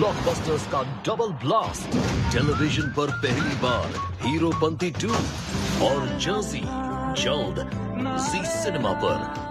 Blockbusters का double blast television पर पहली बार हीरोपंती टू और जर्सी जल्द जी सिनेमा पर।